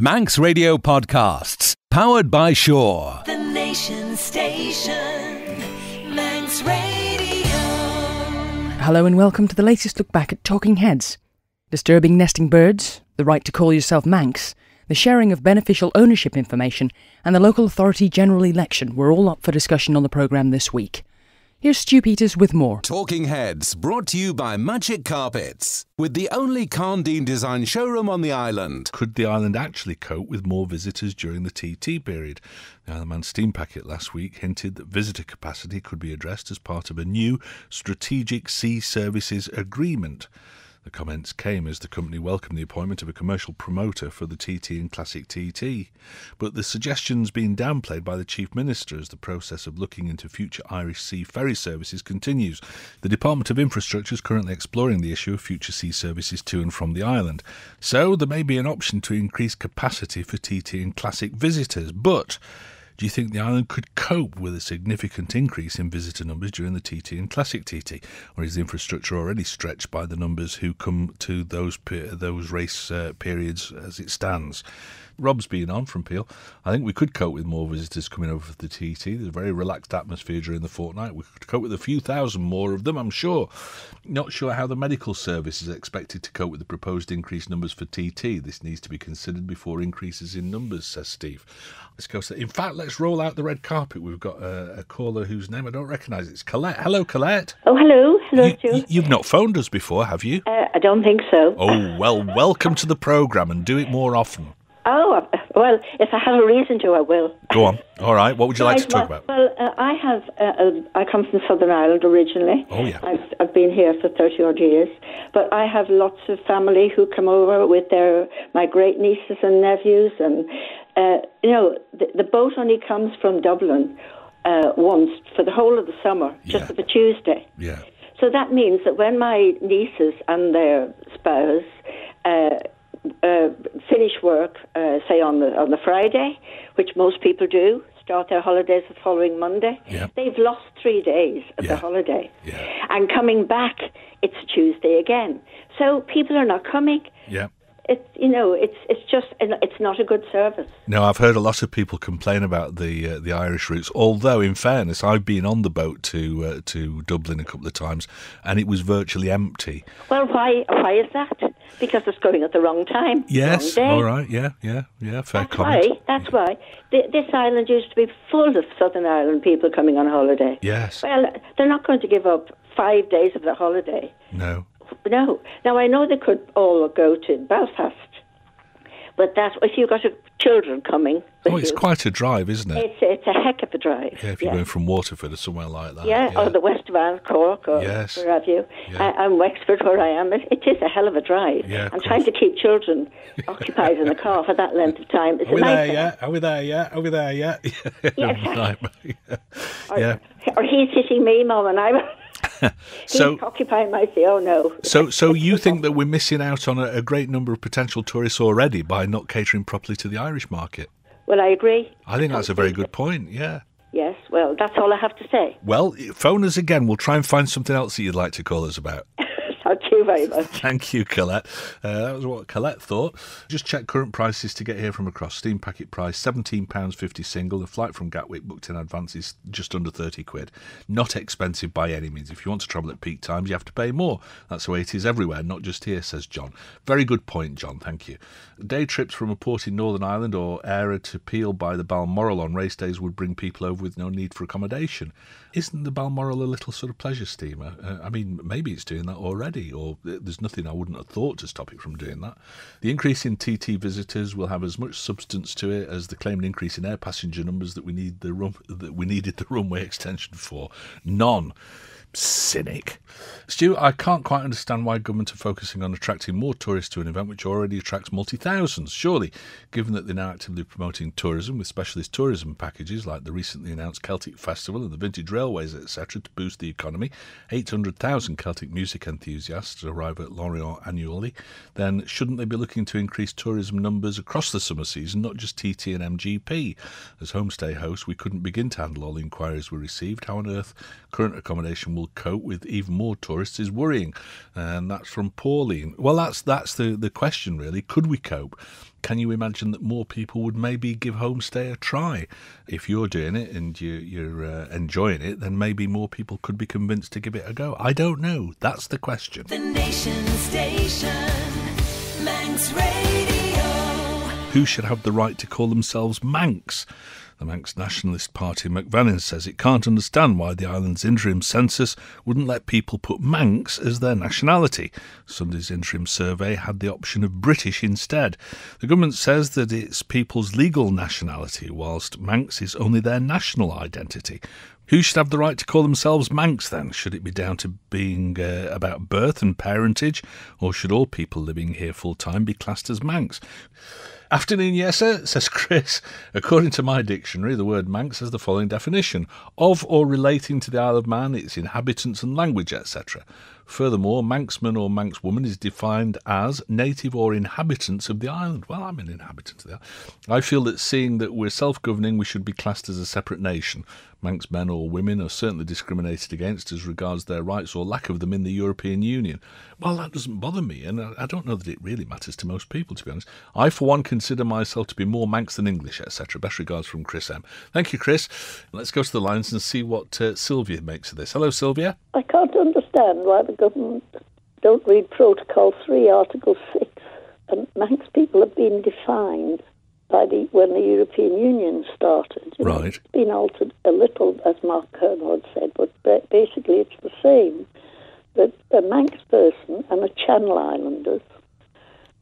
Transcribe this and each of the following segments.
Manx Radio Podcasts, powered by Shore. The Nation Station, Manx Radio. Hello and welcome to the latest look back at Talking Heads. Disturbing nesting birds, the right to call yourself Manx, the sharing of beneficial ownership information, and the local authority general election were all up for discussion on the programme this week. Here's Stu Peters with more. Talking Heads, brought to you by Magic Carpets, with the only Karndean design showroom on the island. Could the island actually cope with more visitors during the TT period? The Isle of Man Steam Packet last week hinted that visitor capacity could be addressed as part of a new Strategic Sea Services Agreement. The comments came as the company welcomed the appointment of a commercial promoter for the TT and Classic TT. But the suggestion's been downplayed by the Chief Minister as the process of looking into future Irish Sea ferry services continues. The Department of Infrastructure is currently exploring the issue of future sea services to and from the island. So there may be an option to increase capacity for TT and Classic visitors, but do you think the island could cope with a significant increase in visitor numbers during the TT and Classic TT, or is the infrastructure already stretched by the numbers who come to those those race uh, periods as it stands? Rob's been on from Peel. I think we could cope with more visitors coming over for the TT. There's a very relaxed atmosphere during the fortnight. We could cope with a few thousand more of them, I'm sure. Not sure how the medical service is expected to cope with the proposed increased numbers for TT. This needs to be considered before increases in numbers, says Steve. Let's go. In fact, let's roll out the red carpet. We've got a, a caller whose name I don't recognise. It's Colette. Hello, Colette. Oh, hello. Hello, You, you, you've not phoned us before, have you? Uh, I don't think so. Oh, well, welcome to the programme and do it more often. Well, if I have a reason to, I will. Go on. All right. What would you like to talk about? Well, uh, I have. Uh, uh, I come from Southern Ireland originally. Oh, yeah. I've, I've been here for thirty odd years, but I have lots of family who come over with their my great nieces and nephews, and uh, you know the, the boat only comes from Dublin uh, once for the whole of the summer, just Yeah. a Tuesday. Yeah. So that means that when my nieces and their spouse uh, uh, finish work, uh, say on the on the Friday, which most people do, start their holidays the following Monday, Yeah. they've lost three days of Yeah. their holiday. Yeah. And coming back, it's Tuesday again. So people are not coming. Yeah. It's you know, it's it's just it's not a good service. No, I've heard a lot of people complain about the uh, the Irish routes. Although, in fairness, I've been on the boat to uh, to Dublin a couple of times, and it was virtually empty. Well, why why is that? Because it's going at the wrong time. Yes, wrong all right, yeah, yeah, yeah. Fair That's comment. why. That's why. Th- This island used to be full of Southern Ireland people coming on holiday. Yes, Well, they're not going to give up five days of their holiday. no, No. Now I know they could all go to Belfast, but that's if you've got children coming. Oh, it's you, quite a drive, isn't it? It's it's a heck of a drive. Yeah, if you're going from Waterford or somewhere like that. yeah, or the West of Cork, or Yes. where have you. Yeah. I, I'm Wexford, where I am. It, it is a hell of a drive. Yeah, of and trying to keep children occupied in the car for that length of time is Are we there nightmare. yet? Are we there yet? Are we there yet? Yeah, exactly. Or, yeah. or he's hitting me, Mum, and I'm. He's So, occupying my. Oh no. so, so you think that we're missing out on a, a great number of potential tourists already by not catering properly to the Irish market? Well, I agree. I think that's a very good point. Yeah. Yes. Well, that's all I have to say. Well, phone us again. We'll try and find something else that you'd like to call us about. Thank you very much. Thank you, Colette. Uh, that was what Colette thought. Just check current prices to get here from across. Steam packet price £17.50 single. The flight from Gatwick booked in advance is just under 30 quid. Not expensive by any means. If you want to travel at peak times, you have to pay more. That's the way it is everywhere, not just here, says John. Very good point, John. Thank you. Day trips from a port in Northern Ireland or Era to Peel by the Balmoral on race days would bring people over with no need for accommodation. Isn't the Balmoral a little sort of pleasure steamer? Uh, I mean, maybe it's doing that already, or th- there's nothing I wouldn't have thought to stop it from doing that. The increase in TT visitors will have as much substance to it as the claimed increase in air passenger numbers that we need the rum- that we needed the runway extension for. None. Cynic. Stu, I can't quite understand why government are focusing on attracting more tourists to an event which already attracts multi thousands. Surely, given that they're now actively promoting tourism with specialist tourism packages like the recently announced Celtic Festival and the Vintage Railways, etc., to boost the economy, 800,000 Celtic music enthusiasts arrive at Lorient annually, then shouldn't they be looking to increase tourism numbers across the summer season, not just TT and MGP? As homestay hosts, we couldn't begin to handle all the inquiries we received. How on earth current accommodation will cope with even more tourists is worrying. And that's from Pauline. Well, that's that's the, the question, really. Could we cope? Can you imagine that more people would maybe give homestay a try? If you're doing it and you, you're uh, enjoying it, then maybe more people could be convinced to give it a go. I don't know. That's the question. The Nation Station, Manx Radio. Who should have the right to call themselves Manx? The Manx Nationalist Party Mec Vannin says it can't understand why the island's interim census wouldn't let people put Manx as their nationality. Sunday's interim survey had the option of British instead. The government says that it's people's legal nationality, whilst Manx is only their national identity. Who should have the right to call themselves Manx then? Should it be down to being uh, about birth and parentage, or should all people living here full time be classed as Manx? Afternoon, yes, sir, says Chris. According to my dictionary, the word Manx has the following definition of or relating to the Isle of Man, its inhabitants and language, etc. Furthermore, Manxman or Manxwoman is defined as native or inhabitants of the island. Well, I'm an inhabitant of the island. I feel that seeing that we're self governing, we should be classed as a separate nation. Manx men or women are certainly discriminated against as regards their rights or lack of them in the European Union. Well, that doesn't bother me, and I don't know that it really matters to most people, to be honest. I, for one, consider myself to be more Manx than English, etc. Best regards from Chris M. Thank you, Chris. Let's go to the lines and see what uh, Sylvia makes of this. Hello, Sylvia. I can't understand why the government don't read Protocol 3, Article 6. And Manx people have been defined by the when the European Union started. You know, Right. it's been altered a little, as Mark Kermode said, but basically it's the same. That a Manx person and a Channel Islanders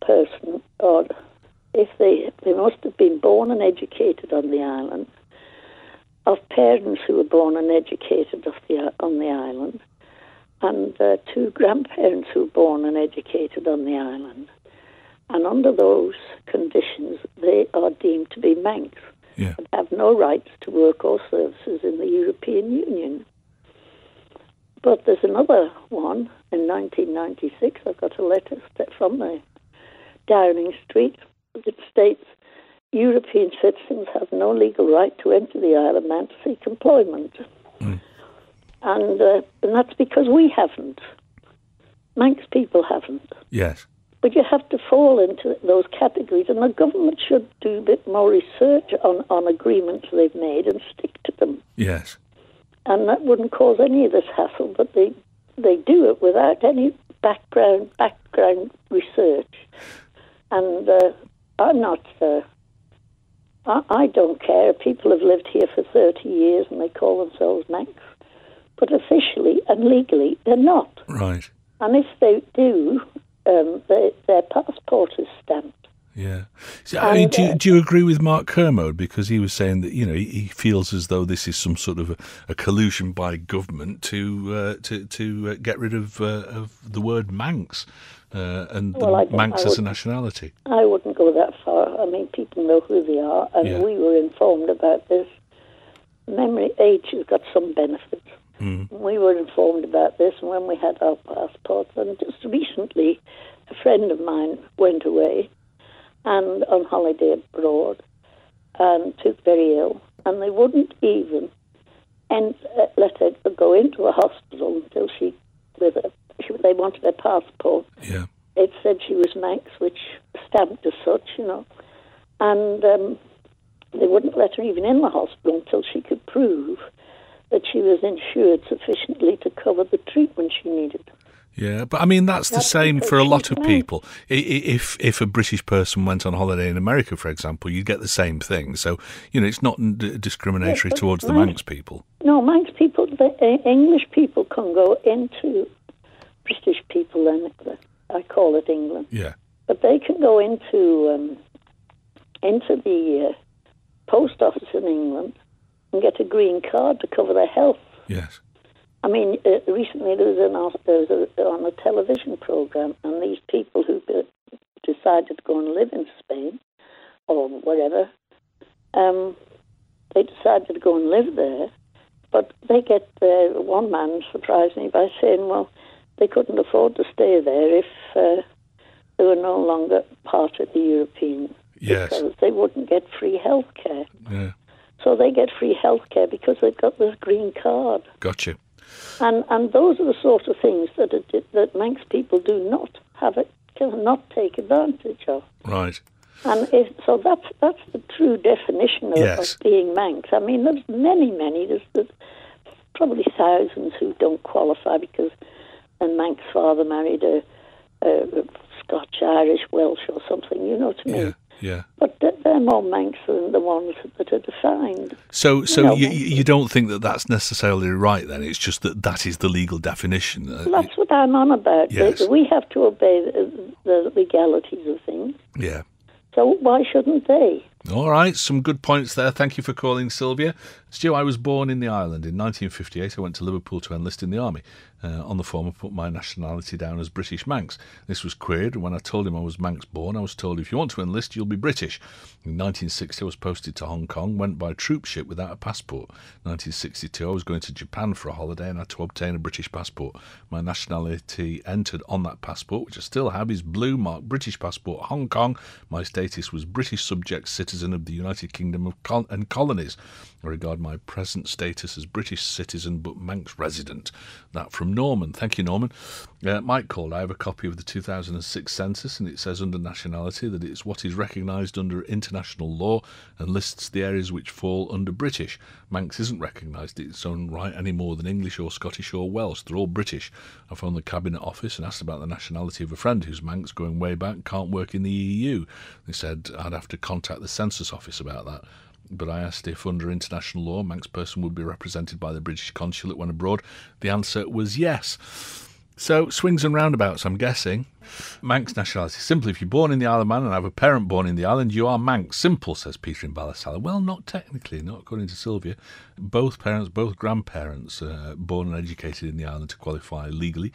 person, or if they they must have been born and educated on the island, of parents who were born and educated the, on the island, and uh, two grandparents who were born and educated on the island. And under those conditions, they are deemed to be Manx Yeah. and have no rights to work or services in the European Union. But there's another one in 1996. I got a letter from the Downing Street that states European citizens have no legal right to enter the Isle of Man to seek employment. And, uh, and that's because we haven't. Manx people haven't. Yes. But you have to fall into those categories, and the government should do a bit more research on, on agreements they've made and stick to them. Yes. And that wouldn't cause any of this hassle, but they they do it without any background background research. And uh, I'm not. Uh, I, I don't care. People have lived here for 30 years and they call themselves Manx, but officially and legally they're not. Right. And if they do, um, they, their passport is stamped. Yeah. So, I mean, do, you, uh, do you agree with Mark Kermode? Because he was saying that, you know, he, feels as though this is some sort of a, a collusion by government to uh, to, to uh, get rid of, uh, of the word Manx uh, and the Well, Manx as a nationality. I wouldn't go that far. I mean, people know who they are, and Yeah. we were informed about this. Memory age has got some benefits. We were informed about this when we had our passports, and just recently, a friend of mine went away and on holiday abroad and took very ill, and they wouldn't even and uh, let her go into a hospital until she, with a, she, they wanted a passport Yeah. it said she was Manx, which stamped as such, you know. And um, they wouldn't let her even in the hospital until she could prove that she was insured sufficiently to cover the treatment she needed. Yeah, but I mean that's the That's same for a lot of people. If if a British person went on holiday in America, for example, you'd get the same thing. So you know, it's not d- discriminatory but towards the Manx- people. No, Manx people, the uh, English people can go into British people, then I call it England, Yeah, but they can go into um, into the uh, post office in England and get a green card to cover their health. yes, I mean, uh, recently there was, an, there was a, on a television program, and these people who decided to go and live in Spain or wherever, um, they decided to go and live there, but they get there. One man surprised me by saying, "Well, they couldn't afford to stay there if uh, they were no longer part of the European yes, because they wouldn't get free health care. yeah. So they get free health care because they've got this green card." Gotcha. And and those are the sort of things that it, that Manx people do not have it cannot take advantage of. Right. And if, so that's that's the true definition of, Yes. of being Manx. I mean, there's many, many. There's, there's probably thousands who don't qualify because a Manx father married a, a Scotch, Irish, Welsh, or something. You know what I mean? Yeah. Yeah. But they're more Manx than the ones that are defined. So, so you, thank you don't think that that's necessarily right? Then it's just that that is the legal definition. Uh, That's what I'm on about. Yes. We have to obey the, the legalities of things. yeah. So why shouldn't they? All right, some good points there. Thank you for calling, Sylvia. Stu, I was born in the island. In 1958, I went to Liverpool to enlist in the army. Uh, on the form, I put my nationality down as British Manx. This was queried, and when I told him I was Manx born, I was told if you want to enlist, you'll be British. In 1960, I was posted to Hong Kong, went by troop ship without a passport. 1962, I was going to Japan for a holiday and had to obtain a British passport. My nationality entered on that passport, which I still have, is blue marked British passport, Hong Kong. My status was British subject citizen of the United Kingdom of Col- and colonies. I regard my present status as British citizen but Manx resident. That from Norman. Thank you, Norman. Uh, Mike called. I have a copy of the 2006 census, and it says under nationality that it's what is recognised under international law and lists the areas which fall under British. Manx isn't recognised in its own right any more than English or Scottish or Welsh. They're all British. I phoned the Cabinet Office and asked about the nationality of a friend who's Manx going way back, can't work in the EU. They said I'd have to contact the Census Office about that. But I asked if, under international law, Manx person would be represented by the British consulate when abroad. The answer was yes. So, swings and roundabouts, I'm guessing. Manx nationality. Simply, if you're born in the Isle of Man and have a parent born in the island, you are Manx. Simple, says Peter in Ballasalla. Well, not technically, not according to Sylvia. Both parents, both grandparents, uh, born and educated in the island to qualify legally.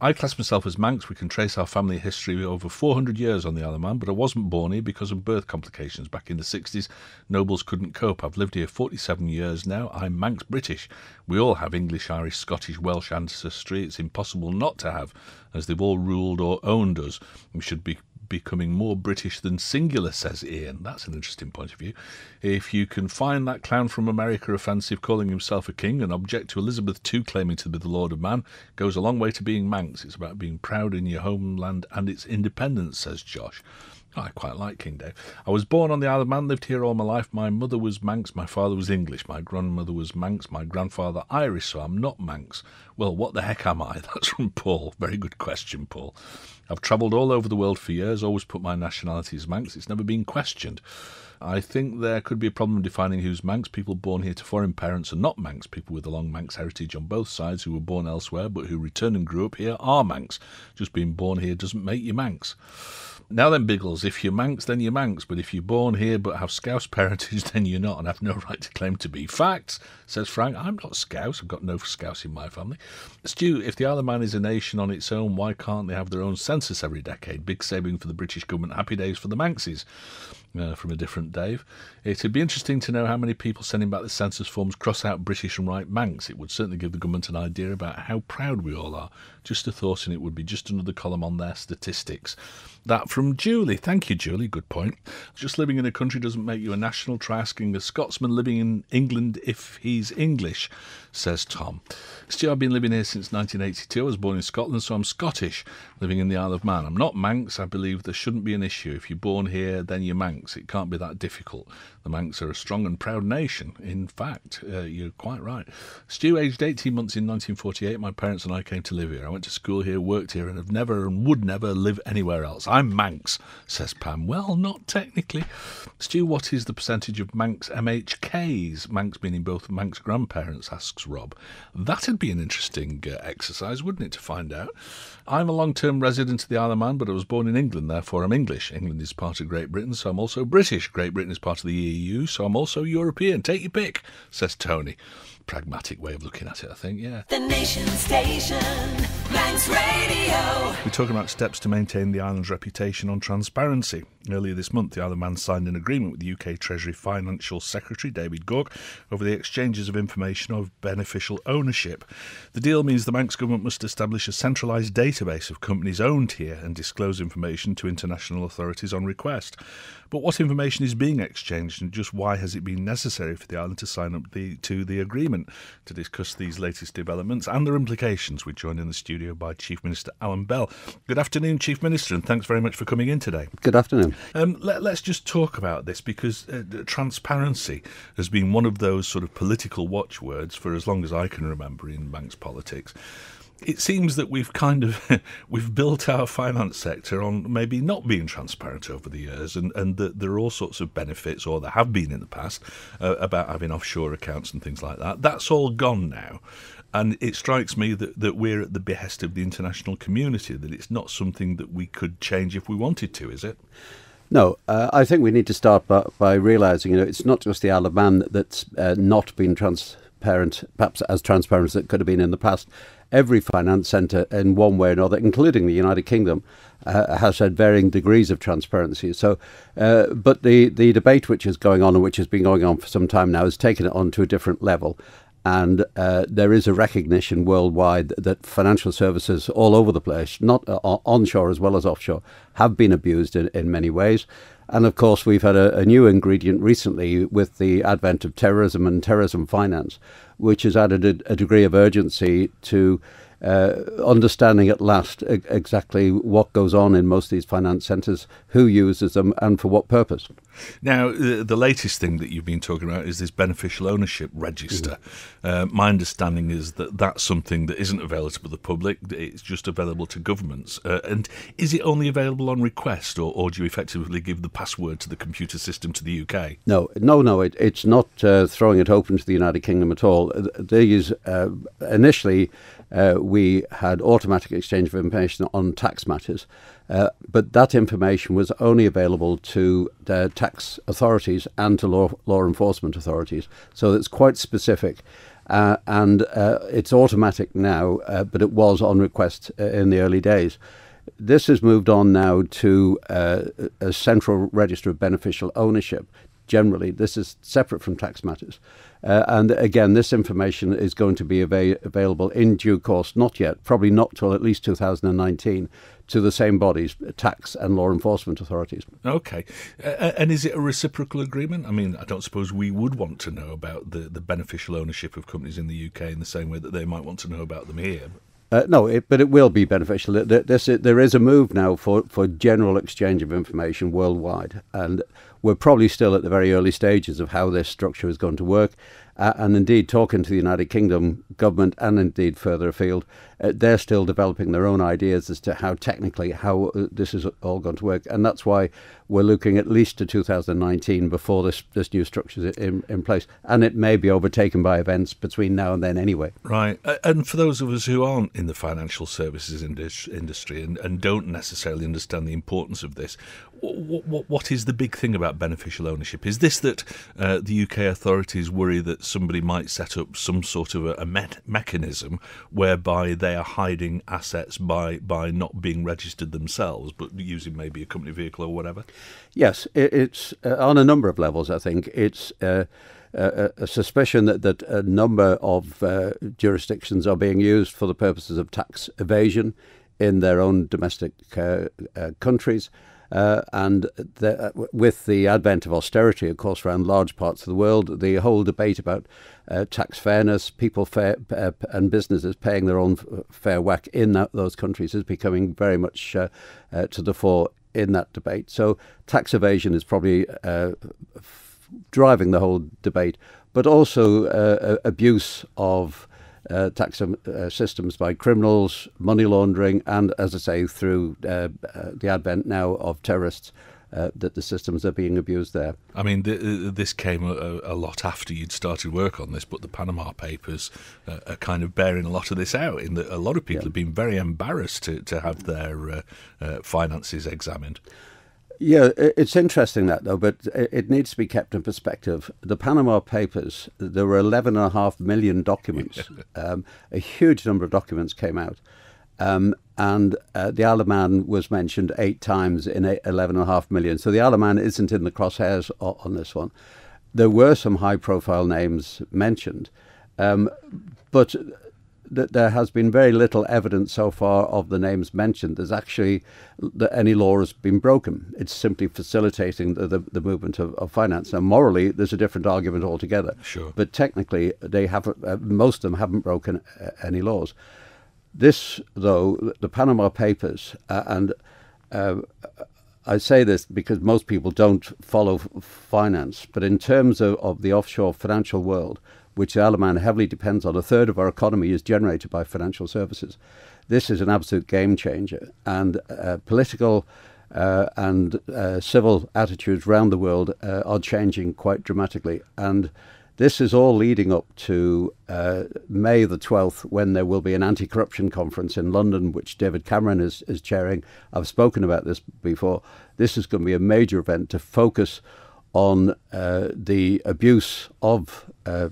I class myself as Manx. We can trace our family history over 400 years on the Isle of Man, but I wasn't born here because of birth complications back in the 60s. Nobles couldn't cope. I've lived here 47 years now. I'm Manx British. We all have English, Irish, Scottish, Welsh ancestry. It's impossible not to have, as they've all ruled or owned us. We should be becoming more British than singular, says Ian. That's an interesting point of view. If you can find that clown from America offensive calling himself a king and object to Elizabeth II claiming to be the Lord of Man, goes a long way to being Manx. It's about being proud in your homeland and its independence, says Josh. I quite like King Dave. I was born on the Isle of Man, lived here all my life. My mother was Manx, my father was English, my grandmother was Manx, my grandfather Irish, so I'm not Manx. Well, what the heck am I? That's from Paul. Very good question, Paul. I've travelled all over the world for years, always put my nationality as Manx. It's never been questioned. I think there could be a problem defining who's Manx. People born here to foreign parents are not Manx. People with a long Manx heritage on both sides who were born elsewhere but who returned and grew up here are Manx. Just being born here doesn't make you Manx. Now then, Biggles, if you're Manx, then you're Manx, but if you're born here but have Scouse parentage, then you're not and have no right to claim to be. Facts, says Frank. I'm not Scouse. I've got no Scouse in my family. Stu, if the Isle of Man is a nation on its own, why can't they have their own census every decade? Big saving for the British government. Happy days for the Manxes. Uh, from a different Dave. It'd be interesting to know how many people sending back the census forms cross out British and write Manx. It would certainly give the government an idea about how proud we all are. Just a thought, and it would be just another column on their statistics. That from Julie. Thank you, Julie. Good point. Just living in a country doesn't make you a national. Try asking a Scotsman living in England if he's English, says Tom. Stu, I've been living here since 1982. I was born in Scotland, so I'm Scottish, living in the Isle of Man. I'm not Manx. I believe there shouldn't be an issue. If you're born here, then you're Manx. It can't be that difficult. The Manx are a strong and proud nation. In fact, uh, you're quite right. Stu, aged 18 months in 1948, my parents and I came to live here. I went to school here, worked here, and have never and would never live anywhere else. I'm Manx, says Pam. Well, not technically. Stu, what is the percentage of Manx MHKs? Manx meaning both Manx grandparents, asks Rob. That'd be an interesting uh, exercise, wouldn't it, to find out? I'm a long term resident of the Isle of Man, but I was born in England, therefore I'm English. England is part of Great Britain, so I'm also British. Great Britain is part of the EU, so I'm also European. Take your pick, says Tony. Pragmatic way of looking at it, I think, yeah. The nation station, Manx Radio. We're talking about steps to maintain the island's reputation on transparency. Earlier this month, the Isle of Man signed an agreement with the UK Treasury Financial Secretary David Gauke over the exchanges of information of beneficial ownership. The deal means the Manx government must establish a centralised database of companies owned here and disclose information to international authorities on request. But what information is being exchanged and just why has it been necessary for the island to sign up the, to the agreement? to discuss these latest developments and their implications. We're joined in the studio by Chief Minister Allan Bell. Good afternoon, Chief Minister, and thanks very much for coming in today. Good afternoon. Um, let, us just talk about this because uh, transparency has been one of those sort of political watchwords for as long as I can remember in Manx politics it seems that we've kind of we've built our finance sector on maybe not being transparent over the years, and and that there are all sorts of benefits, or there have been in the past, uh, about having offshore accounts and things like that. That's all gone now. And it strikes me that, that we're at the behest of the international community, that it's not something that we could change if we wanted to, is it? No, uh, I think we need to start by, by realising, you know, it's not just the Isle of Man that's uh, not been transparent, perhaps as transparent as it could have been in the past every finance centre in one way or another, including the United Kingdom, uh, has had varying degrees of transparency. So, uh, but the, the debate which is going on and which has been going on for some time now has taken it on to a different level. And uh, there is a recognition worldwide that financial services all over the place, not uh, onshore as well as offshore, have been abused in, in many ways. And of course, we've had a, a, new ingredient recently with the advent of terrorism and terrorism finance, which has added a, a degree of urgency to uh, understanding at last exactly what goes on in most of these finance centres, who uses them, and for what purpose. Now, the, the latest thing that you've been talking about is this beneficial ownership register. Mm-hmm. Uh, my understanding is that that's something that isn't available to the public; it's just available to governments. Uh, and is it only available on request, or, or, do you effectively give the password to the computer system to the UK? No, no, no. It, it's not uh, throwing it open to the United Kingdom at all. These uh, initially uh, we had automatic exchange of information on tax matters, uh, but that information was only available to tax authorities and to law, law enforcement authorities. So it's quite specific. Uh, and uh, it's automatic now, uh, but it was on request in the early days. This has moved on now to a central register of beneficial ownership. Generally, this is separate from tax matters. And again, this information is going to be ava- available in due course, not yet, probably not till at least 2019, to the same bodies, tax and law enforcement authorities. Okay. Uh, and is it a reciprocal agreement? I mean, I don't suppose we would want to know about the, the beneficial ownership of companies in the UK in the same way that they might want to know about them here. Uh, no, it, but it will be beneficial. This, there is a move now for, for general exchange of information worldwide, and we're probably still at the very early stages of how this structure is going to work. Uh, and indeed, talking to the United Kingdom government and indeed further afield, uh, they're still developing their own ideas as to how technically how uh, this is all going to work. And that's why we're looking at least to 2019 before this, this new structure is in, in place. And it may be overtaken by events between now and then anyway. Right. And for those of us who aren't in the financial services industry and, and don't necessarily understand the importance of this, what, what is the big thing about beneficial ownership? Is this that uh, the UK authorities worry that somebody might set up some sort of a, a me- mechanism whereby they are hiding assets by, by not being registered themselves, but using maybe a company vehicle or whatever? Yes, it, it's uh, on a number of levels, I think. It's. Uh, a, a, suspicion that, that a number of uh, jurisdictions are being used for the purposes of tax evasion in their own domestic uh, uh, countries. Uh, and the, with the advent of austerity, of course, around large parts of the world, the whole debate about tax fairness, people fair, and businesses paying their own fair whack in that, those countries is becoming very much to the fore in that debate. So tax evasion is probably f- driving the whole debate, but also abuse of uh, tax uh, systems by criminals, money laundering, and, as I say, through uh, uh the advent now of terrorists. Uh, that the systems are being abused there. I mean, th- uh, this came a, a, lot after you'd started work on this, but the Panama Papers are kind of bearing a lot of this out. In that a lot of people yeah. have been very embarrassed to, to have their finances examined. Yeah, it's interesting that though, but it needs to be kept in perspective. The Panama Papers, there were 11.5 million documents. um, a huge number of documents came out. Um, and uh, the Isle of Man was mentioned eight times in 11.5 million. So the Isle of Man isn't in the crosshairs on this one. There were some high profile names mentioned, um, but th- there has been very little evidence so far of the names mentioned. There's actually that any law has been broken. It's simply facilitating the, the, the movement of, of, finance. Now, morally, there's a different argument altogether. Sure. But technically, they have uh, most of them haven't broken uh, any laws. This, though, the Panama Papers, uh, and uh, I say this because most people don't follow finance, but in terms of, of the offshore financial world, which Isle of Man heavily depends on, a third of our economy is generated by financial services. This is an absolute game changer, and uh, political uh, and uh, civil attitudes around the world uh, are changing quite dramatically. And this is all leading up to uh, May the 12th, when there will be an anti corruption conference in London, which David Cameron is, is chairing. I've spoken about this before. This is going to be a major event to focus on uh, the abuse of uh,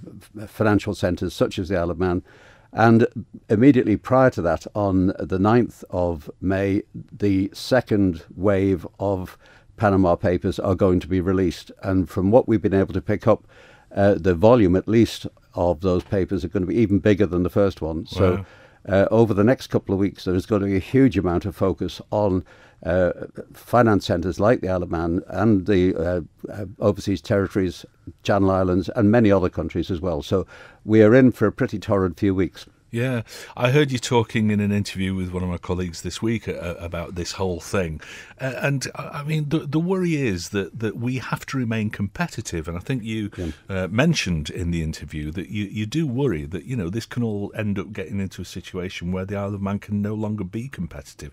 financial centres such as the Isle of Man. And immediately prior to that, on the 9th of May, the second wave of Panama Papers are going to be released. And from what we've been able to pick up, uh, the volume, at least, of those papers are going to be even bigger than the first one. So, Wow. uh, over the next couple of weeks, there's going to be a huge amount of focus on uh, finance centres like the Isle of Man and the uh, uh, overseas territories, Channel Islands, and many other countries as well. So, we are in for a pretty torrid few weeks. Yeah, I heard you talking in an interview with one of my colleagues this week uh, about this whole thing, uh, and uh, I mean the the worry is that that we have to remain competitive, and I think you uh, mentioned in the interview that you you do worry that you know this can all end up getting into a situation where the Isle of Man can no longer be competitive,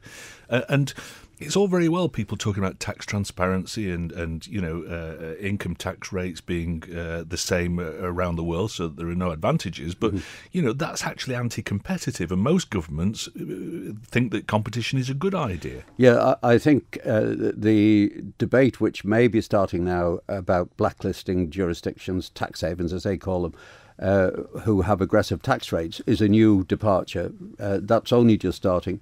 uh, and. It's all very well people talking about tax transparency and and you know uh, income tax rates being uh, the same uh, around the world, so that there are no advantages. But you know that's actually anti-competitive, and most governments uh, think that competition is a good idea. Yeah, I, I think uh, the debate which may be starting now about blacklisting jurisdictions, tax havens as they call them, uh, who have aggressive tax rates, is a new departure. Uh, that's only just starting,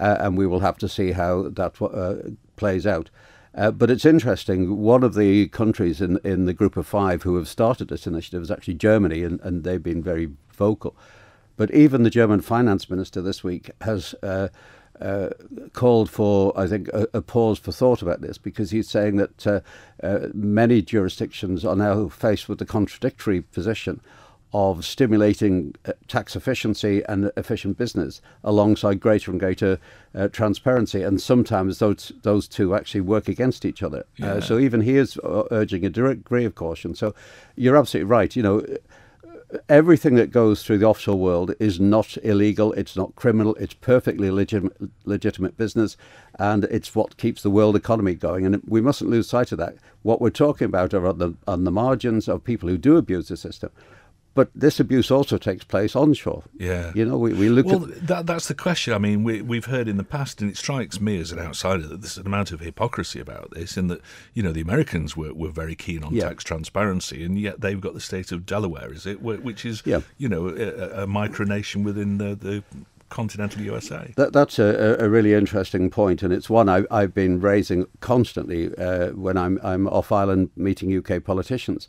uh, and we will have to see how that uh, plays out. Uh, but it's interesting. One of the countries in in the group of five who have started this initiative is actually Germany, and, and they've been very vocal. But even the German finance minister this week has uh, uh, called for, I think, a, a pause for thought about this because he's saying that uh, uh, many jurisdictions are now faced with the contradictory position of stimulating uh, tax efficiency and efficient business alongside greater and greater uh, transparency. And sometimes those those two actually work against each other. Uh, so even he is uh, urging a degree of caution. So you're absolutely right. You know, everything that goes through the offshore world is not illegal, it's not criminal, it's perfectly legitimate, legitimate business, and it's what keeps the world economy going. And we mustn't lose sight of that. What we're talking about are on the, on the margins of people who do abuse the system. But this abuse also takes place onshore. Yeah. You know, we, we look Well, at. that, that's the question. I mean, we, we've heard in the past, and it strikes me as an outsider that there's an amount of hypocrisy about this, in that, you know, the Americans were, were very keen on Yeah. tax transparency, and yet they've got the state of Delaware, is it? Which is, Yeah. you know, a, a micronation within the, the continental USA. That, that's a, a really interesting point, and it's one I, I've been raising constantly uh, when I'm, I'm off island meeting UK politicians.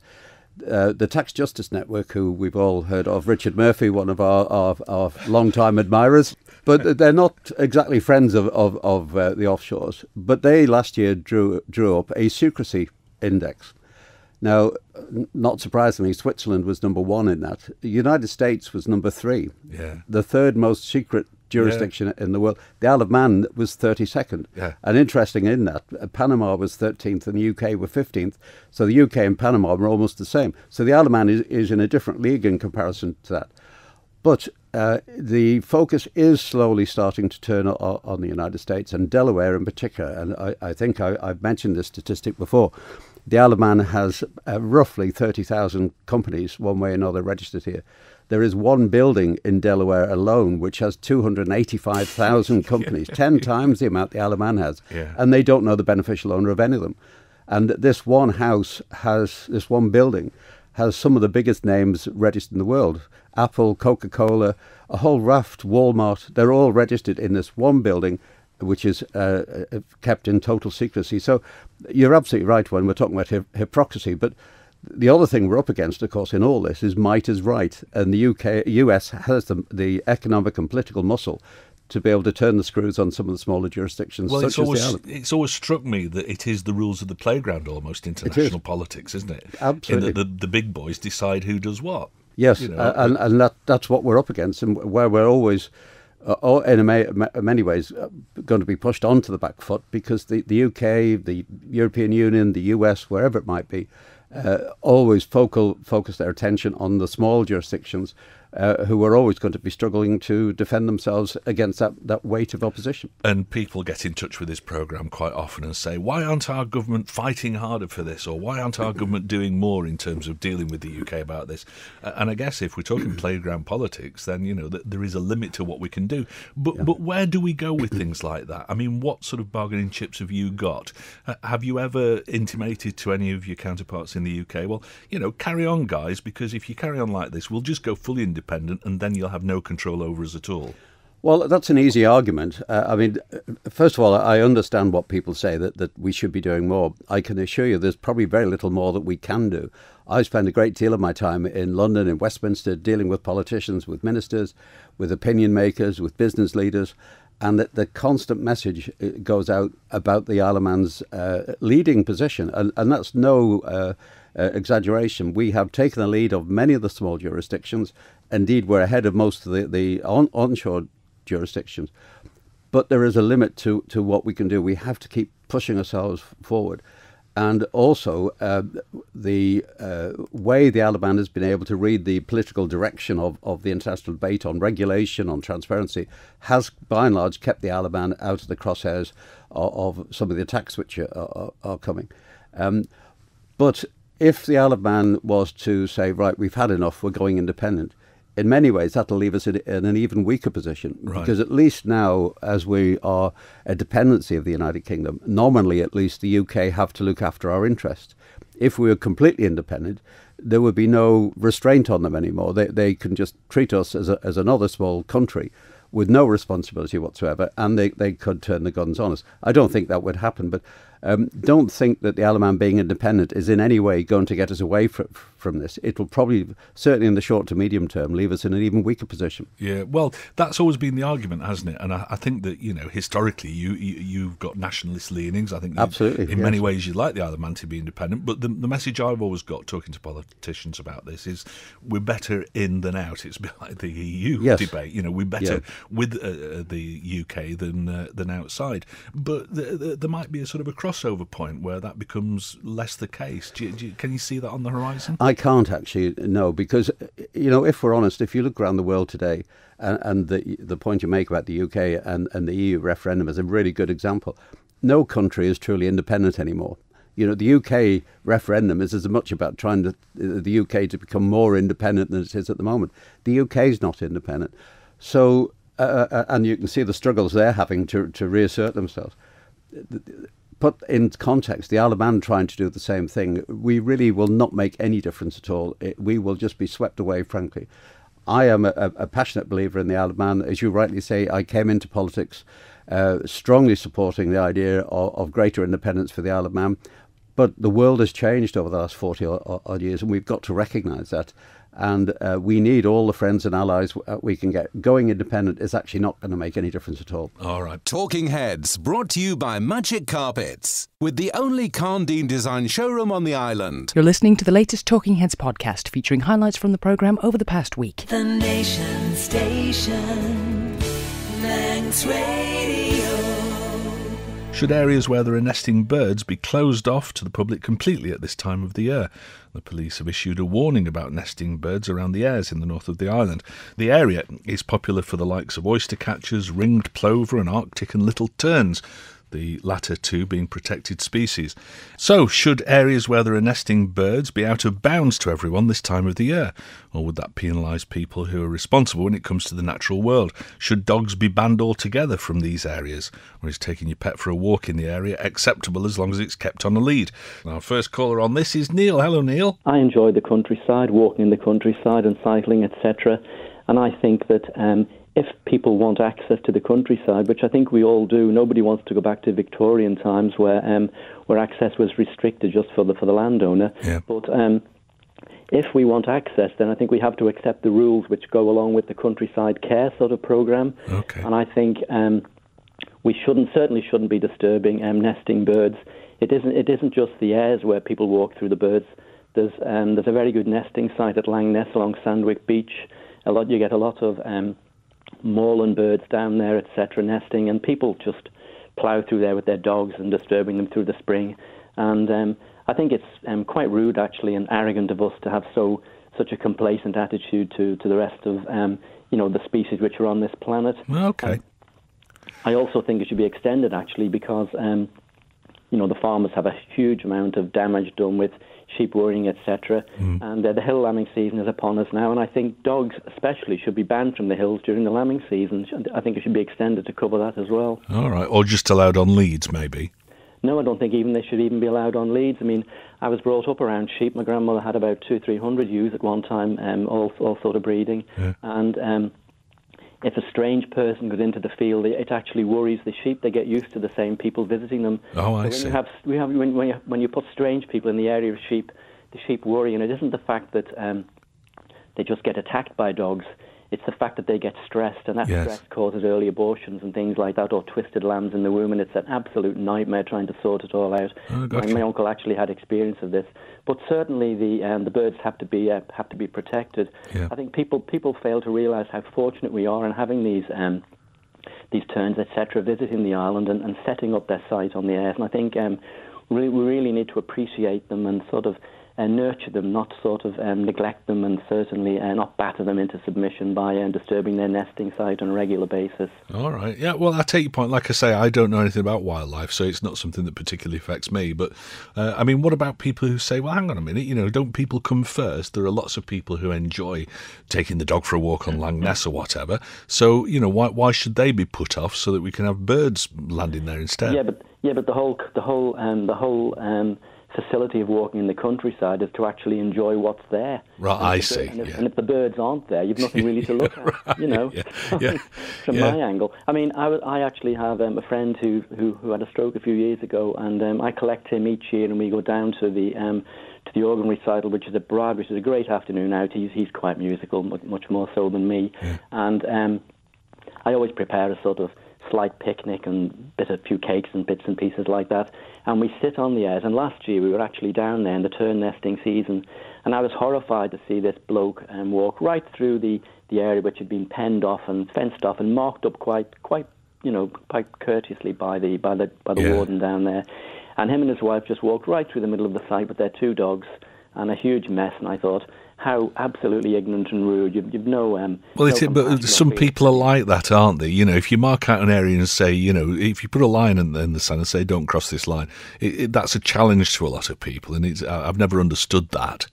Uh, the Tax Justice Network, who we've all heard of, Richard Murphy, one of our, our, our long-time admirers, but they're not exactly friends of, of, of uh, the offshores. But they last year drew, drew up a secrecy index. Now, not surprisingly, Switzerland was number one in that. The United States was number three. Yeah. The third most secret jurisdiction in the world. The Isle of Man was 32nd. Yeah. And interesting in that, uh, Panama was 13th and the UK were 15th. So the UK and Panama were almost the same. So the Isle of Man is, is in a different league in comparison to that. But uh, the focus is slowly starting to turn o- on the United States and Delaware in particular. And I, I think I, I've mentioned this statistic before. The Isle of Man has uh, roughly 30,000 companies, one way or another, registered here. There is one building in Delaware alone which has 285,000 companies, 10 times the amount the Isle of Man has. Yeah. And they don't know the beneficial owner of any of them. And this one house has, this one building has some of the biggest names registered in the world Apple, Coca Cola, a whole raft, Walmart. They're all registered in this one building, which is uh, uh, kept in total secrecy. So you're absolutely right when we're talking about hy- hypocrisy. But The other thing we're up against, of course, in all this is might is right, and the UK, US has the, the economic and political muscle to be able to turn the screws on some of the smaller jurisdictions. Well, it's always the it's always struck me that it is the rules of the playground almost international politics, isn't it? Absolutely. That the, the big boys decide who does what. Yes, You know, uh, and, and that, that's what we're up against, and where we're always, uh, in a ma- ma- many ways, uh, going to be pushed onto the back foot because the, the UK, the European Union, the US, wherever it might be, uh, always focal focus their attention on the small jurisdictions uh, who are always going to be struggling to defend themselves against that, that weight of opposition. And people get in touch with this programme quite often and say, why aren't our government fighting harder for this? Or why aren't our government doing more in terms of dealing with the UK about this? And I guess if we're talking playground politics, then, you know, th- there is a limit to what we can do. But, but where do we go with things like that? I mean, what sort of bargaining chips have you got? Uh, have you ever intimated to any of your counterparts in the UK, well, you know, carry on, guys, because if you carry on like this, we'll just go fully independent and then you'll have no control over us at all. Well, that's an easy argument. Uh, I mean, first of all, I understand what people say that, that we should be doing more. I can assure you there's probably very little more that we can do. I spend a great deal of my time in London, in Westminster, dealing with politicians, with ministers, with opinion makers, with business leaders, and that the constant message uh, goes out about the Isle of Man's uh, leading position. And, and that's no uh, uh, exaggeration. We have taken the lead of many of the small jurisdictions. Indeed, we're ahead of most of the, the on, onshore jurisdictions. But there is a limit to, to what we can do. We have to keep pushing ourselves forward. And also, uh, the uh, way the Isle of Man has been able to read the political direction of, of the international debate on regulation, on transparency, has by and large kept the Isle of Man out of the crosshairs of, of some of the attacks which are, are, are coming. Um, but if the Man was to say, right, we've had enough, we're going independent, in many ways that'll leave us in, in an even weaker position. Right. Because at least now, as we are a dependency of the United Kingdom, nominally at least the UK have to look after our interests. If we were completely independent, there would be no restraint on them anymore. They, they can just treat us as, a, as another small country with no responsibility whatsoever, and they, they could turn the guns on us. I don't think that would happen, but um, don't think that the Isle of Man being independent is in any way going to get us away from, from this. It will probably, certainly in the short to medium term, leave us in an even weaker position. Yeah, well, that's always been the argument, hasn't it? And I, I think that you know historically, you, you you've got nationalist leanings. I think Absolutely, in many ways, you like the Isle of Man to be independent. But the the message I've always got talking to politicians about this is we're better in than out. It's like the EU Yes. debate. You know, we're better Yeah. with uh, uh, the UK than uh, than outside. But th th there might be a sort of a crossover point where that becomes less the case. Do you, do you, can you see that on the horizon? I can't actually no because you know if we're honest, if you look around the world today, and, and the the point you make about the UK and, and the EU referendum is a really good example. No country is truly independent anymore. You know, the UK referendum is as much about trying to the UK to become more independent than it is at the moment. The UK is not independent, so uh, uh, and you can see the struggles they're having to to reassert themselves put in context, the Isle of Man trying to do the same thing, we really will not make any difference at all. It, we will just be swept away, frankly. I am a, a passionate believer in the Isle of Man. As you rightly say, I came into politics uh, strongly supporting the idea of, of greater independence for the Isle of Man. But the world has changed over the last 40 odd years, and we've got to recognise that. And uh, we need all the friends and allies uh, we can get. Going independent is actually not going to make any difference at all. All right. Talking Heads, brought to you by Magic Carpets, with the only Karndean design showroom on the island. You're listening to the latest Talking Heads podcast featuring highlights from the programme over the past week. The Nation Station. Manx Radio. Should areas where there are nesting birds be closed off to the public completely at this time of the year? The police have issued a warning about nesting birds around the Ayres in the north of the island. The area is popular for the likes of oyster catchers, ringed plover, and arctic and little terns. The latter two being protected species. So, should areas where there are nesting birds be out of bounds to everyone this time of the year? Or would that penalise people who are responsible when it comes to the natural world? Should dogs be banned altogether from these areas? Or is taking your pet for a walk in the area acceptable as long as it's kept on a lead? Our first caller on this is Neil. Hello, Neil. I enjoy the countryside, walking in the countryside and cycling, etc. And I think that um, if people want access to the countryside, which I think we all do, nobody wants to go back to Victorian times where um, where access was restricted just for the for the landowner. Yeah. But um, if we want access, then I think we have to accept the rules which go along with the countryside care sort of program. Okay. And I think um, we shouldn't certainly shouldn't be disturbing um, nesting birds. It isn't it isn't just the Ayres where people walk through the birds. There's um, there's a very good nesting site at Langness along Sandwick Beach. A lot you get a lot of um, moorland birds down there, etc., nesting, and people just plough through there with their dogs and disturbing them through the spring. And um, I think it's um, quite rude, actually, and arrogant of us to have so such a complacent attitude to, to the rest of um, you know the species which are on this planet. Okay. I also think it should be extended, actually, because um, you know the farmers have a huge amount of damage done with sheep worrying, etc. And uh, the hill lambing season is upon us now, and I think dogs, especially, should be banned from the hills during the lambing season. I think it should be extended to cover that as well. All right. Or just allowed on leads, maybe. No, I don't think even they should even be allowed on leads. I mean, I was brought up around sheep. My grandmother had about two, three hundred ewes at one time, um, all all sort of breeding. Yeah. And um, if a strange person goes into the field, it it actually worries the sheep. They get used to the same people visiting them. Oh, I So when see. You have, we have when, when, you, when you put strange people in the area of sheep, the sheep worry, and it isn't the fact that um, they just get attacked by dogs. It's the fact that they get stressed, and that Yes. stress causes early abortions and things like that, or twisted lambs in the womb, and it's an absolute nightmare trying to sort it all out. Oh, gotcha. my uncle actually had experience of this, but certainly the um, the birds have to be uh, have to be protected. Yeah. I think people people fail to realise how fortunate we are in having these. Um, these terns, etc., visiting the island and, and setting up their site on the Ayres. And I think um, we really need to appreciate them and sort of uh, nurture them, not sort of um, neglect them, and certainly uh, not batter them into submission by uh, disturbing their nesting site on a regular basis. All right. Yeah. Well, I take your point. Like I say, I don't know anything about wildlife, so it's not something that particularly affects me. But uh, I mean, what about people who say, "Well, hang on a minute. You know, don't people come first? There are lots of people who enjoy taking the dog for a walk on Lang Ness or whatever. So you know, why why should they be put off so that we can have birds landing there instead? Yeah, but yeah, but the whole the whole um, the whole um, facility of walking in the countryside is to actually enjoy what's there. Right, And I the see, And if, yeah. and if the birds aren't there, you've nothing really to look at. You know, yeah, from yeah. my angle. I mean, I, I actually have um, a friend who, who who had a stroke a few years ago, and um, I collect him each year, and we go down to the. Um, to the organ recital, which is at Broad, which is a great afternoon out. He's he's quite musical, much, much more so than me. And um, I always prepare a sort of slight picnic and bit a few cakes and bits and pieces like that. And we sit on the Ayres. And last year we were actually down there in the tern nesting season, and I was horrified to see this bloke um, walk right through the, the area which had been penned off and fenced off and marked up quite quite you know quite courteously by the by the by the Yeah. warden down there. And him and his wife just walked right through the middle of the site with their two dogs and a huge mess. And I thought, how absolutely ignorant and rude. You've, you've no um. Well, no it, but some people are like that, aren't they? You know, if you mark out an area and say, you know, if you put a line in, in the sand and say, "Don't cross this line," it, it, that's a challenge to a lot of people, and it's, I've never understood that.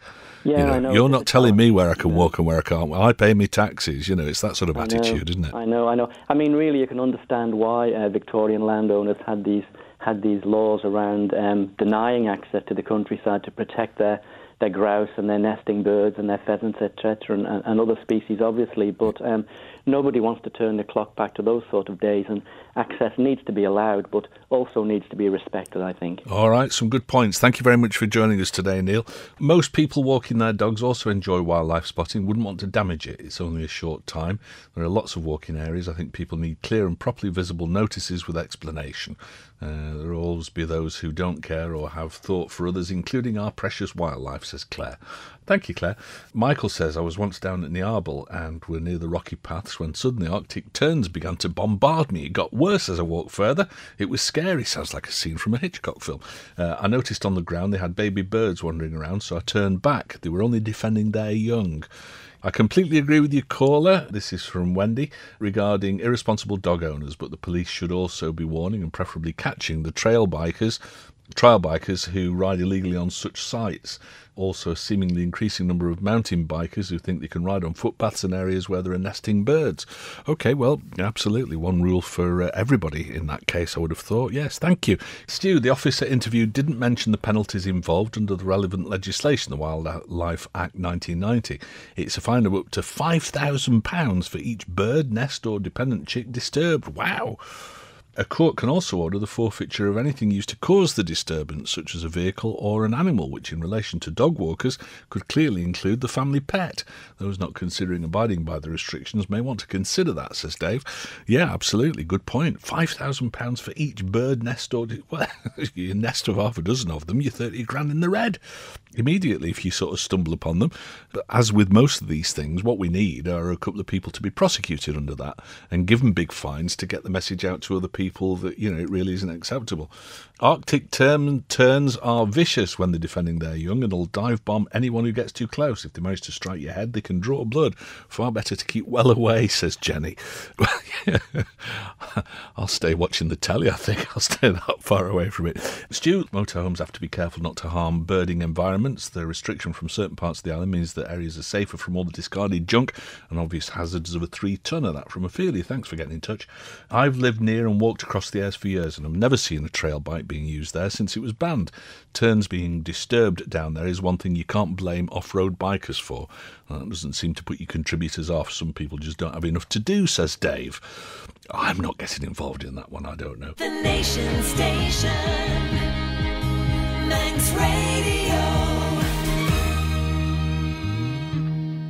Yeah, you know, I know. you're not telling me where I can walk and where I can't. I pay me taxes. You know, it's that sort of I know, attitude, isn't it? I know, I know. I mean, really, you can understand why uh, Victorian landowners had these had these laws around um, denying access to the countryside to protect their their grouse and their nesting birds and their pheasants, etc., and, and, other species, obviously. But um, nobody wants to turn the clock back to those sort of days, and access needs to be allowed, but also needs to be respected. I think. All right, some good points. Thank you very much for joining us today, Neil. Most people walking their dogs also enjoy wildlife spotting, wouldn't want to damage it. It's only a short time. There are lots of walking areas. I think people need clear and properly visible notices with explanation. Uh, there will always be those who don't care or have thought for others, including our precious wildlife, says Claire. Thank you, Claire. Michael says, I was once down at Niarbyl and we're near the rocky paths when suddenly Arctic terns began to bombard me. It got worse as I walked further. It was scary. Sounds like a scene from a Hitchcock film. Uh, I noticed on the ground they had baby birds wandering around, so I turned back. They were only defending their young. I completely agree with your caller. This is from Wendy regarding irresponsible dog owners, but the police should also be warning and preferably catching the trail bikers trail bikers who ride illegally on such sites. Also, a seemingly increasing number of mountain bikers who think they can ride on footpaths and areas where there are nesting birds. Okay, well, absolutely. One rule for uh, everybody in that case, I would have thought. Yes, thank you. Stu, the officer interviewed didn't mention the penalties involved under the relevant legislation, the Wildlife Act 1990. It's a fine of up to £5,000 for each bird, nest, or dependent chick disturbed. Wow. A court can also order the forfeiture of anything used to cause the disturbance, such as a vehicle or an animal, which in relation to dog walkers could clearly include the family pet. Those not considering abiding by the restrictions may want to consider that, says Dave. Yeah, absolutely. Good point. £5,000 for each bird nest or. Well, you nest of half a dozen of them, you're 30 grand in the red immediately if you sort of stumble upon them. But as with most of these things, what we need are a couple of people to be prosecuted under that and given big fines to get the message out to other people that, you know, it really isn't acceptable. Arctic term terns are vicious when they're defending their young and will dive bomb anyone who gets too close. If they manage to strike your head, they can draw blood. Far better to keep well away, says Jenny. I'll stay watching the telly, I think. I'll stay that far away from it. Stu, motorhomes have to be careful not to harm birding environments. The restriction from certain parts of the island means that areas are safer from all the discarded junk and obvious hazards of a three tonner. That from Ophelia. Thanks for getting in touch. I've lived near and walked across the Ayres for years and I've never seen a trail bike being used there since it was banned. Terns being disturbed down there is one thing you can't blame off road bikers for. That doesn't seem to put your contributors off. Some people just don't have enough to do, says Dave. I'm not getting involved in that one, I don't know. The Nation Station. Manx Radio.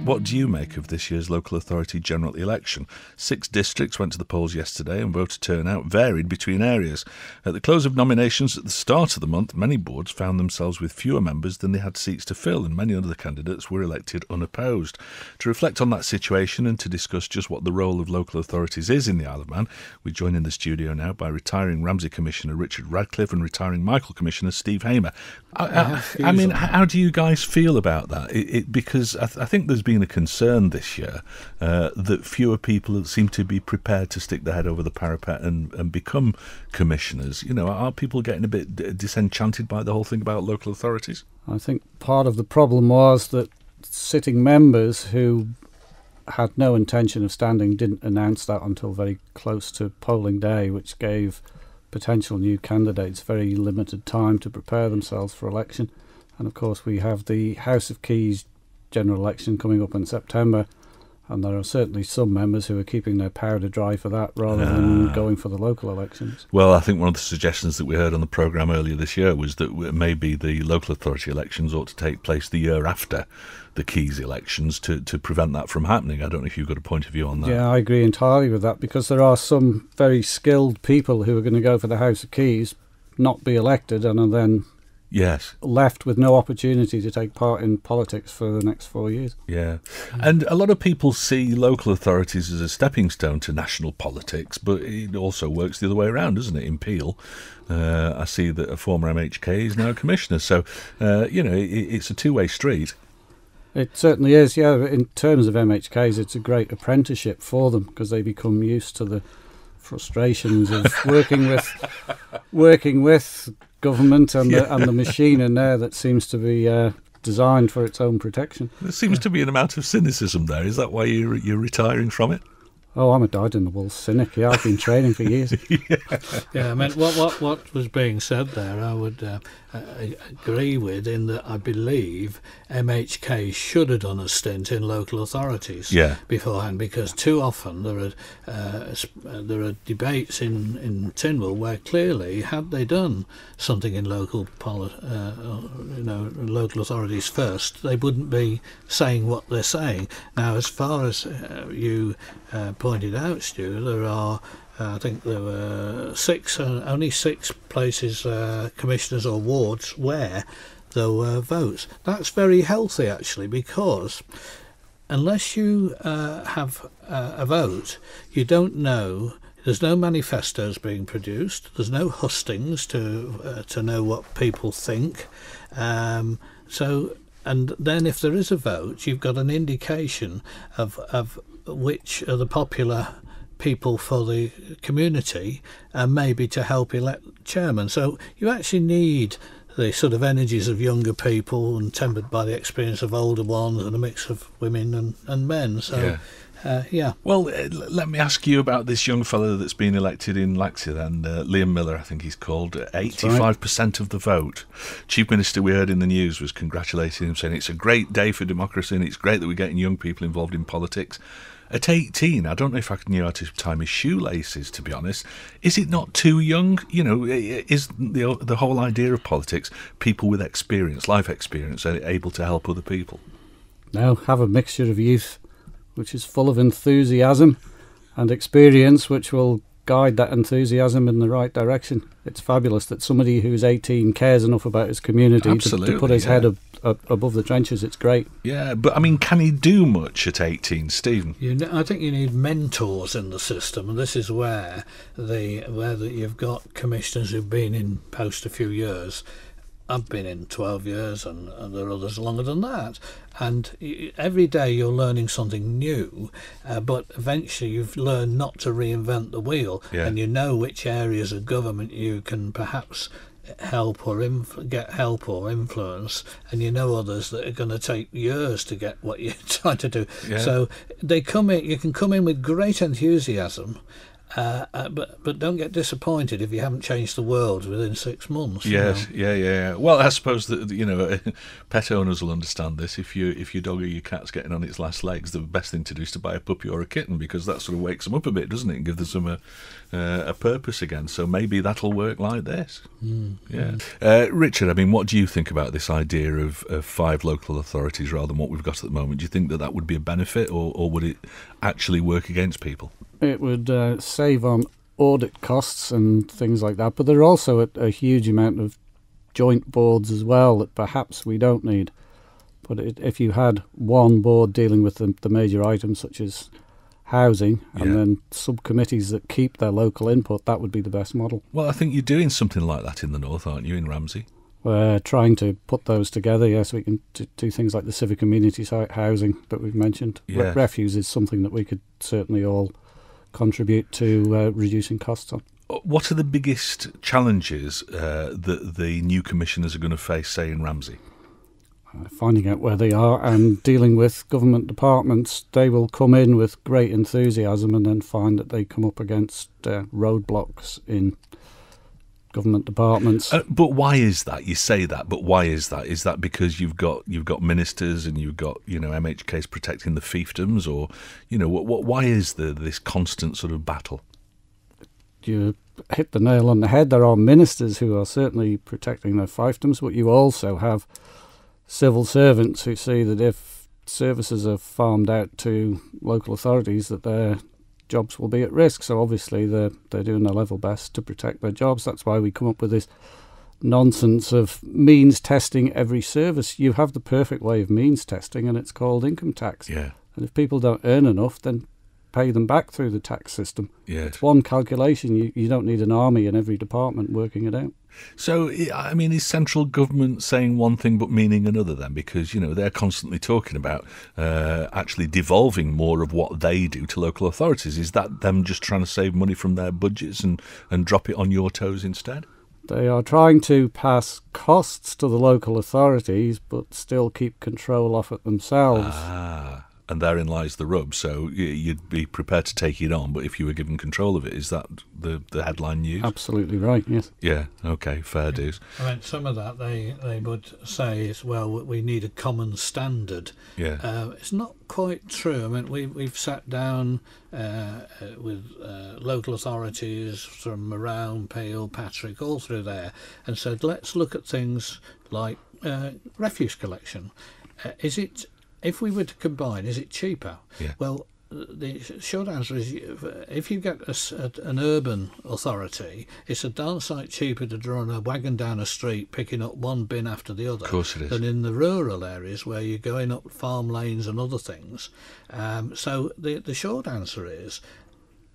What do you make of this year's local authority general election? Six districts went to the polls yesterday and voter turnout varied between areas. At the close of nominations at the start of the month, many boards found themselves with fewer members than they had seats to fill, and many other candidates were elected unopposed. To reflect on that situation and to discuss just what the role of local authorities is in the Isle of Man, we join in the studio now by retiring Ramsey Commissioner Richard Radcliffe and retiring Michael Commissioner Steve Hamer. I, I, I mean, how do you guys feel about that? It, it, because I, th- I think there's been a concern this year uh, that fewer people seem to be prepared to stick their head over the parapet and, and become commissioners. You know, are people getting a bit disenchanted by the whole thing about local authorities? I think part of the problem was that sitting members who had no intention of standing didn't announce that until very close to polling day, which gave potential new candidates very limited time to prepare themselves for election. And of course, we have the House of Keys general election coming up in September, and there are certainly some members who are keeping their powder dry for that rather than ah. going for the local elections. Well, I think one of the suggestions that we heard on the programme earlier this year was that maybe the local authority elections ought to take place the year after the Keys elections to, to prevent that from happening. I don't know if you've got a point of view on that. Yeah, I agree entirely with that because there are some very skilled people who are going to go for the House of Keys, not be elected, and are then Yes. left with no opportunity to take part in politics for the next four years. Yeah. And a lot of people see local authorities as a stepping stone to national politics, but it also works the other way around, doesn't it? In Peel, uh, I see that a former MHK is now a commissioner. So, uh, you know, it, it's a two way street. It certainly is, yeah. In terms of MHKs, it's a great apprenticeship for them because they become used to the frustrations of working with working with government and the, and the machine in there that seems to be uh, designed for its own protection. There seems to be an amount of cynicism there. Is that why you're, you're retiring from it? Oh, I'm a dyed in the wool cynic. Yeah, I've been training for years. Yeah, I mean, what what what was being said there, I would uh, uh, agree with in that I believe MHK should have done a stint in local authorities Yeah. beforehand, because too often there are uh, uh, there are debates in in Tynwald where clearly, had they done something in local poli- uh, uh, you know local authorities first, they wouldn't be saying what they're saying. Now, as far as uh, you uh, pointed out, Stu, there are. Uh, I think there were six, uh, only six places, uh, commissioners or wards where there were votes. That's very healthy actually, because unless you uh, have uh, a vote, you don't know. There's no manifestos being produced. There's no hustings to uh, to know what people think. Um, so, and then if there is a vote, you've got an indication of of which are the popular people for the community uh, and maybe to help elect chairman. So you actually need the sort of energies of younger people and tempered by the experience of older ones and a mix of women and, and men. So, Yeah. Uh, yeah. Well, uh, let me ask you about this young fellow that's been elected in Laxey then, uh, Liam Miller, I think he's called. Uh, 85% of the vote. Chief Minister, we heard in the news, was congratulating him, saying it's a great day for democracy and it's great that we're getting young people involved in politics. At 18, I don't know if I can knew how to tie my shoelaces, to be honest. Is it not too young? You know, is the, the whole idea of politics people with experience, life experience, able to help other people? Now have a mixture of youth, which is full of enthusiasm, and experience, which will guide that enthusiasm in the right direction. It's fabulous that somebody who's 18 cares enough about his community to, to put his yeah. head ab- ab- above the trenches. It's great. Yeah, but I mean, can he do much at 18, Stephen? You, ne- I think you need mentors in the system, and this is where the where the, you've got commissioners who've been in post a few years. I've been in 12 years, and, and there are others longer than that. And every day you're learning something new, uh, but eventually you've learned not to reinvent the wheel, Yeah. and you know which areas of government you can perhaps help or inf- get help or influence, and you know others that are going to take years to get what you're trying to do. Yeah. So they come in. You can come in with great enthusiasm. Uh, uh, but but don't get disappointed if you haven't changed the world within six months. you Yes, know. yeah, yeah, yeah. Well, I suppose that you know, pet owners will understand this. If you if your dog or your cat's getting on its last legs, the best thing to do is to buy a puppy or a kitten because that sort of wakes them up a bit, doesn't it, and gives them a uh, a purpose again. So maybe that'll work like this. Yeah, uh, Richard. I mean, what do you think about this idea of, of five local authorities rather than what we've got at the moment? Do you think that that would be a benefit, or, or would it actually work against people? It would uh, save on audit costs and things like that, but there are also a, a huge amount of joint boards as well that perhaps we don't need. But it, if you had one board dealing with the, the major items such as housing and Yeah. then subcommittees that keep their local input, that would be the best model. Well, I think you're doing something like that in the north, aren't you, in Ramsey? We're trying to put those together, yes, we can do things like the civic community site housing that we've mentioned. Re- refuse is something that we could certainly all contribute to uh, reducing costs on. What are the biggest challenges uh, that the new commissioners are going to face, say, in Ramsey? uh, finding out where they are and dealing with government departments. They will come in with great enthusiasm and then find that they come up against uh, roadblocks in government departments. Uh, but why is that? You say that, but why is that? Is that because you've got you've got ministers and you've got you know MHKs protecting the fiefdoms, or you know what? what why is there this constant sort of battle? you hit the nail on the head. There are ministers who are certainly protecting their fiefdoms, but you also have civil servants who see that if services are farmed out to local authorities, that their jobs will be at risk. So obviously they're they're doing their level best to protect their jobs. That's why we come up with this nonsense of means testing every service. You have the perfect way of means testing, and it's called income tax. Yeah, And if people don't earn enough, then pay them back through the tax system. yeah. It's one calculation. You, you don't need an army in every department working it out. So I- mean, is central government saying one thing but meaning another then? Because you know they're constantly talking about uh, actually devolving more of what they do to local authorities. Is that them just trying to save money from their budgets and and drop it on your toes instead? They are trying to pass costs to the local authorities, but still keep control off it themselves. Ah, and therein lies the rub. So you'd be prepared to take it on, but if you were given control of it, is that the the headline news? Absolutely right. Yes. Yeah. Okay. Fair dues. I mean, some of that they, they would say is well, we need a common standard. Yeah. Uh, it's not quite true. I mean, we we've sat down uh, uh, with uh, local authorities from around Peel, Patrick, all through there, and said let's look at things like uh, refuse collection. Uh, is it if we were to combine, is it cheaper? Yeah. Well, the short answer is if you get a an urban authority, it's a darn sight cheaper to run a wagon down a street picking up one bin after the other Of course it is. than in the rural areas where you're going up farm lanes and other things. Um, so the the short answer is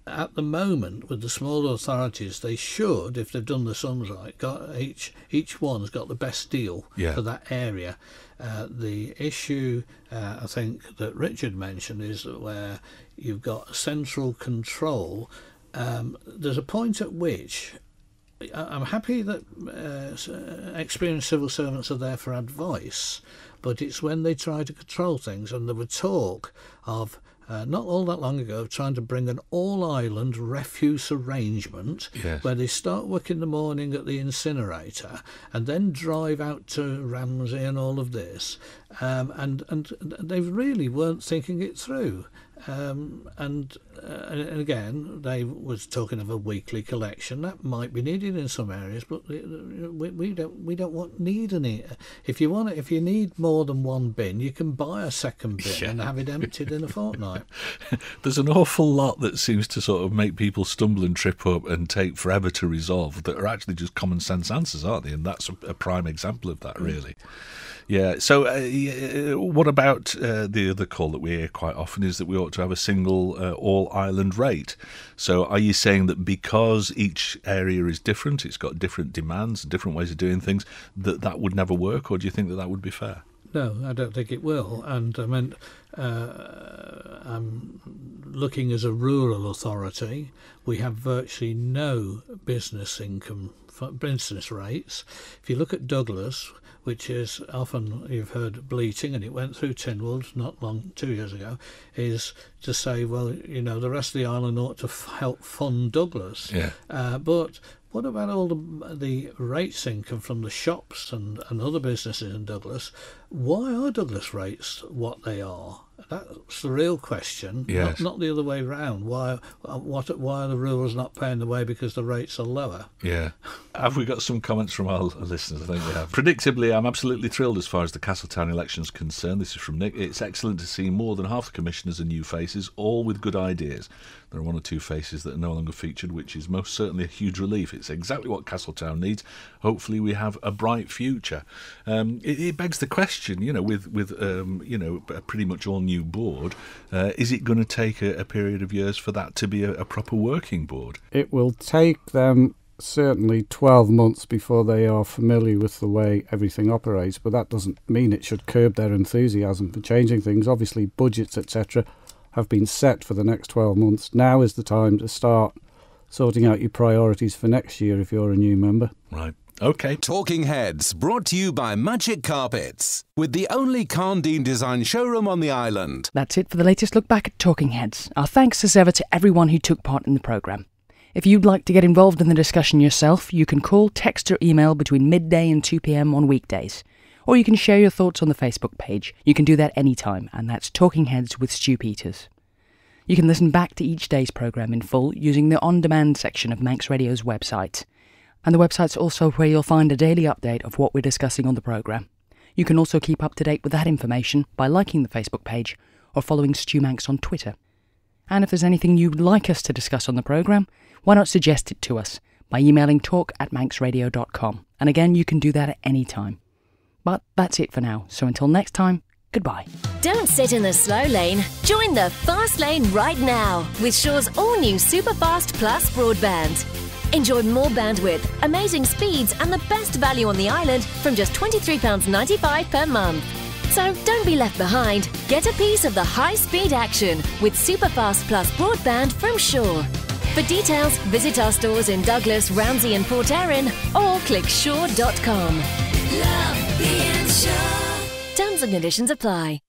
at the moment, with the smaller authorities, they should, if they've done the sums right, got each each one's got the best deal Yeah. for that area. Uh, the issue uh, I think that Richard mentioned is that where you've got central control. Um, there's a point at which I'm happy that uh, experienced civil servants are there for advice, but it's when they try to control things, and there were talk of. Uh, not all that long ago, trying to bring an all-island refuse arrangement Yes. where they start work in the morning at the incinerator and then drive out to Ramsey and all of this, um, and and they really weren't thinking it through. Um, and, uh, and again, they was talking of a weekly collection that might be needed in some areas, but we, we we don't we don't want need any. If you want it, if you need more than one bin, you can buy a second bin Yeah. and have it emptied in a fortnight. There's an awful lot that seems to sort of make people stumble and trip up and take forever to resolve that are actually just common sense answers, aren't they? And that's a, a prime example of that, really. Yeah. So, uh, what about uh, the other call that we hear quite often is that we ought to have a single uh, all island rate. So, are you saying that because each area is different, it's got different demands different ways of doing things, that that would never work, or do you think that that would be fair? No, I don't think it will. And I mean, uh, I'm looking as a rural authority. We have virtually no business income, business rates. If you look at Douglas, which is often you've heard bleating, and it went through Tynwald not long, two years ago, is to say, well, you know, the rest of the island ought to f- help fund Douglas. Yeah. Uh, but what about all the the rates income from the shops and, and other businesses in Douglas? Why are Douglas rates what they are? That's the real question, Yes. not, not the other way round. Why uh, what why are the rurals not paying the way because the rates are lower? Yeah. Have we got some comments from our listeners? I think we have. Predictably, I'm absolutely thrilled as far as the Castletown election is concerned. This is from Nick. It's excellent to see more than half the commissioners are new faces, all with good ideas. There are one or two faces that are no longer featured, which is most certainly a huge relief. It's exactly what Castletown needs. Hopefully, we have a bright future. Um, it, it begs the question, you know, with with um, you know a pretty much all new board, uh, is it going to take a, a period of years for that to be a, a proper working board? It will take them certainly 12 months before they are familiar with the way everything operates, but that doesn't mean it should curb their enthusiasm for changing things. Obviously, budgets, etc., have been set for the next 12 months. Now is the time to start sorting out your priorities for next year if you're a new member. Right. Okay. Talking Heads, brought to you by Magic Carpets, with the only Karndean design showroom on the island. That's it for the latest look back at Talking Heads. Our thanks as ever to everyone who took part in the programme. If you'd like to get involved in the discussion yourself, you can call, text, or email between midday and 2 pm on weekdays. Or you can share your thoughts on the Facebook page. You can do that anytime, and that's Talking Heads with Stu Peters. You can listen back to each day's programme in full using the on demand section of Manx Radio's website. And the website's also where you'll find a daily update of what we're discussing on the programme. You can also keep up to date with that information by liking the Facebook page or following Stu Manx on Twitter. And if there's anything you'd like us to discuss on the programme, why not suggest it to us by emailing talk at manxradio.com. And again, you can do that at any time. But that's it for now, so until next time, goodbye. Don't sit in the slow lane. Join the fast lane right now with Sure's all new Superfast Plus broadband. Enjoy more bandwidth, amazing speeds, and the best value on the island from just £23.95 per month. So don't be left behind. Get a piece of the high speed action with Superfast Plus broadband from Shaw. For details, visit our stores in Douglas, Ramsey, and Port Erin or click sure.com. Love being Sure. Terms and conditions apply.